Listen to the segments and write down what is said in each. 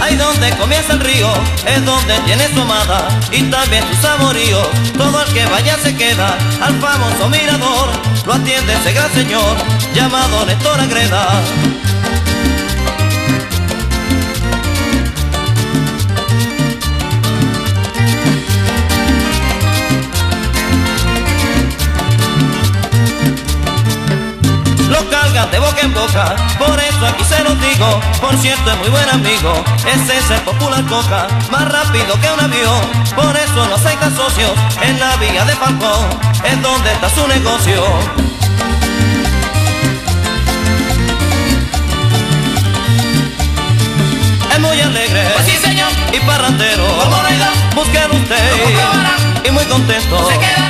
Ahí donde comienza el río es donde tiene su amada y también su saborío. Todo el que vaya se queda al famoso mirador. Lo atiende ese gran señor llamado Néstor Agreda. De boca en boca, por eso aquí se los digo, por cierto es muy buen amigo, ese es el popular coca, más rápido que un avión, por eso no acepta socios, en la vía de Falcón, es donde está su negocio. Es muy alegre, Pues sí señor, y parrandero, como no usted, y muy contento, se quedarán.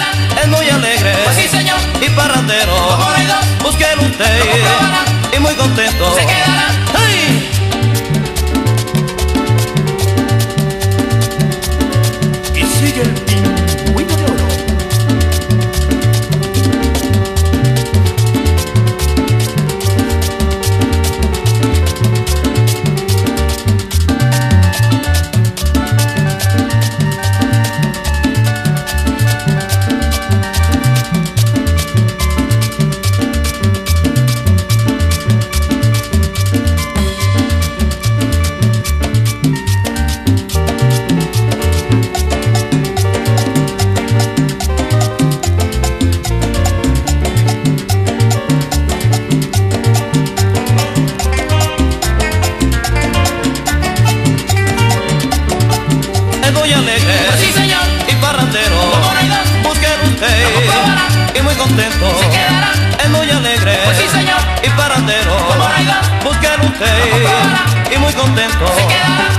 Muy alegre, sí señor, y parrandero, busquen usted, y muy contento, se quedarán. es muy alegre, sí señor, y parrandero, busquen usted, y muy contento, se quedarán.